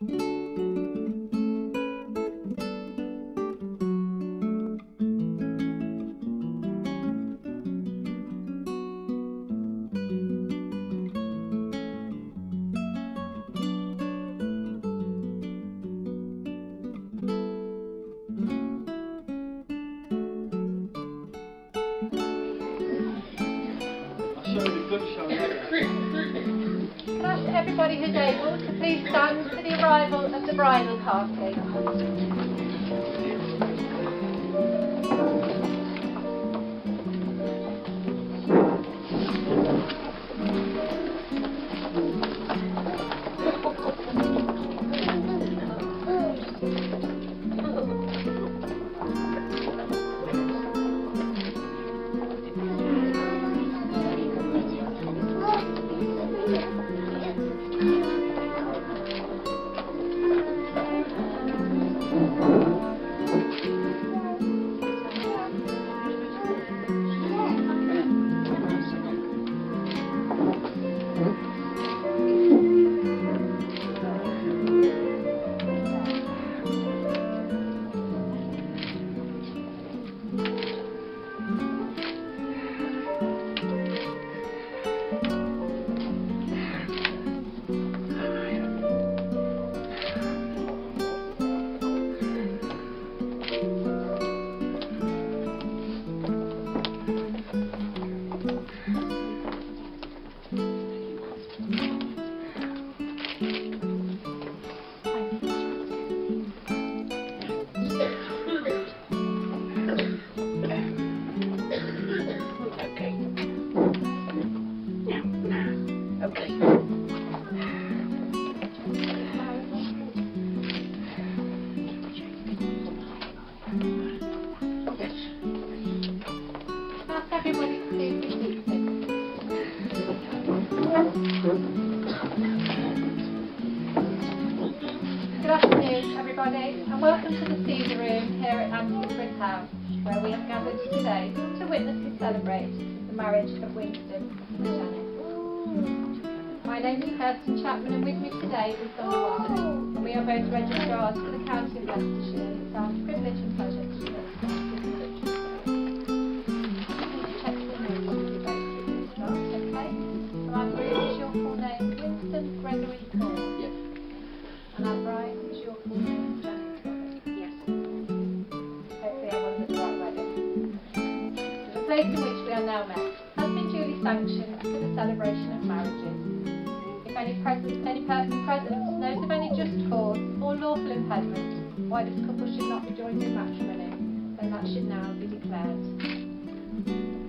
Can I ask everybody who's able to please stand for the arrival of the bridal party? And welcome to the Cedar Room here at Anthony House, where we have gathered today to witness and celebrate the marriage of Winston and Janice. My name is Kirsten Chapman, and with me today is Donna Watson, and we are both registrars for the County of Leicestershire. It's our privilege and pleasure Place in which we are now met has been duly sanctioned for the celebration of marriages. If any, present, any person present knows of any just cause or lawful impediment why this couple should not be joined in matrimony, then that should now be declared.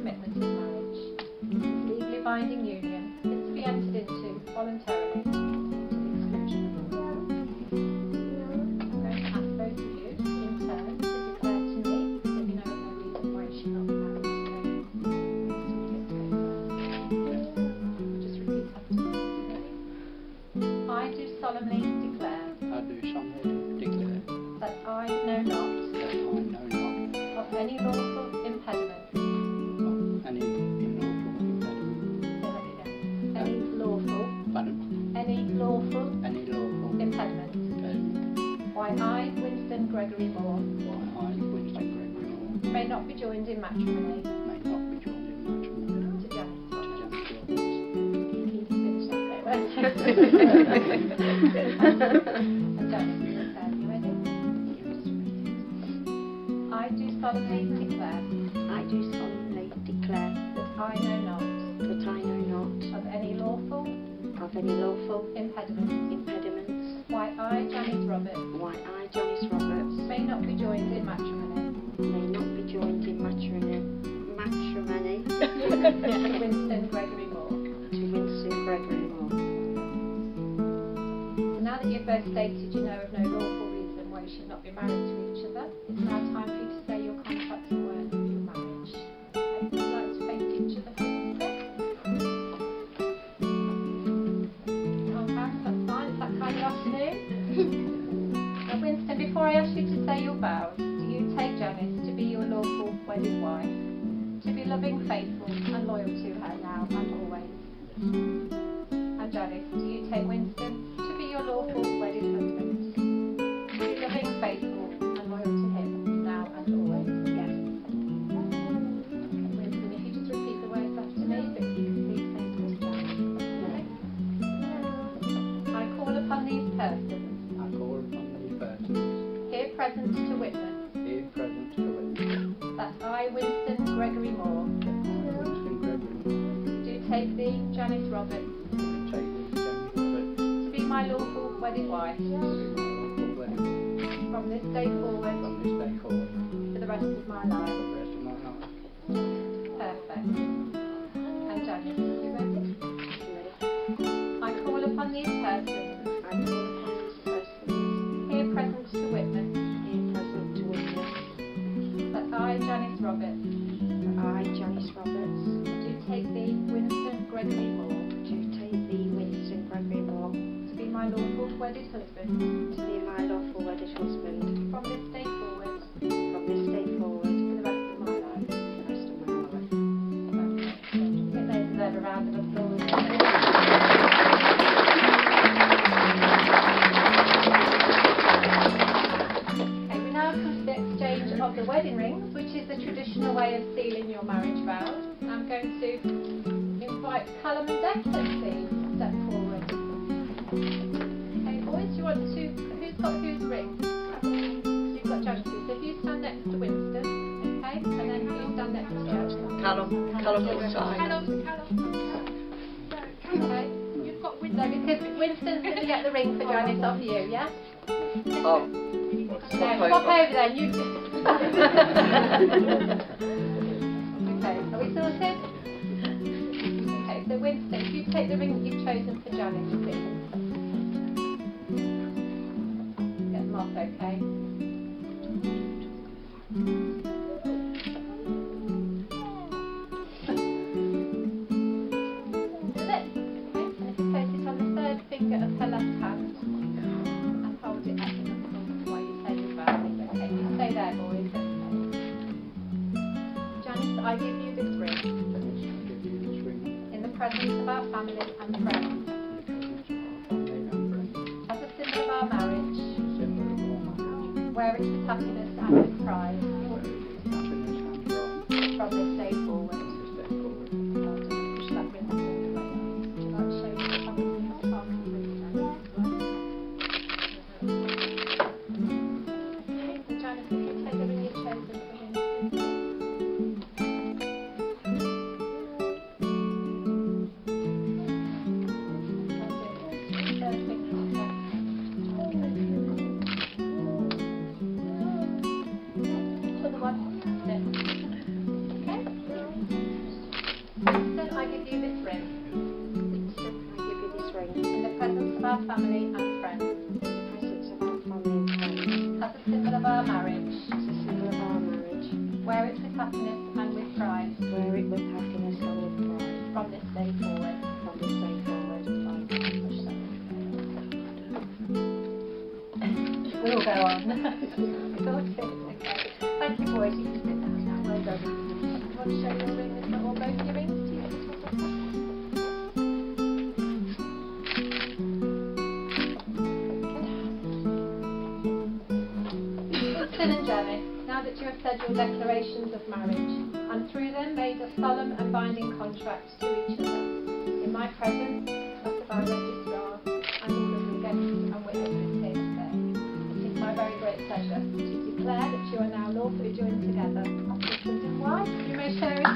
Commitment of marriage. This legally binding union is to be entered into voluntarily to the exclusion of all. I'm going to ask both of you, in turn, to declare to me that you know of no reason why you should not be married today. Just repeat after me. I do solemnly declare I do solemnly declare that I know not that I know not of any lawful impediment. Lawful any lawful impediment. impediment, Why I, Winston Gregory Moore, why I, Winston Gregory Moore, may not be joined in matrimony may not be joined in matrimony to Janice to Roberts. Janice Roberts, Keep finish that bit, won't you? and Janice, you ready? I do solemnly declare I do solemnly declare that I know any lawful. Impediments why I, Janice Roberts, why I, Janice Roberts, may not be joined in matrimony. May not be joined in matrimony, matrimony. To Winston Gregory Moore. to Winston Gregory Moore. So now that you've both stated you know of no lawful reason why you should not be married to each other, it's now time for you to faithful and loyal to her now and always? And Janice, do you take Winston to be your lawful wedded husband? Be loving, faithful and loyal to him now and always? Yes. Winston, if you just repeat the words after me, but you can say to us, Janice. I call upon these persons I call upon these persons here present to witness Janice Roberts, take this James Roberts to be my lawful wedded wife to be my lawful wedding from this day forward from this day forward for the rest of my for life. the rest of my life. Wedded husband to be my lawful wedded husband from this day forward from this day forward for the rest of my life. for the rest of my life. Think they deserve a round of applause. Okay, we now come to the exchange of the wedding rings, which is the traditional way of sealing your marriage vows. I'm going to invite Callum and Declan, to step forward. Okay, boys, do you want who's got whose ring? You've got Jonathan. So if you stand next to Winston, okay, and then you stand next to Jonathan. Callum, Callum. Callum, Callum. Okay, you've got Winston, because Winston's going to get the ring for Janice off you, yeah? Oh, No, swap over then, you Okay, are we sorted? Okay, so Winston, if you take the ring that you've chosen for Janice, please. I give you this ring in the presence of our family and friends. As a symbol of our marriage, wear it happiness and pride go on. Thank you, boys. You can sit down now. Well done. Want to show your ring as or both and Janice, now that you have said your declarations of marriage, and through them made a solemn and binding contract to each other, in my presence, of our registrar, lawfully joined together husband. You may share. Congratulations.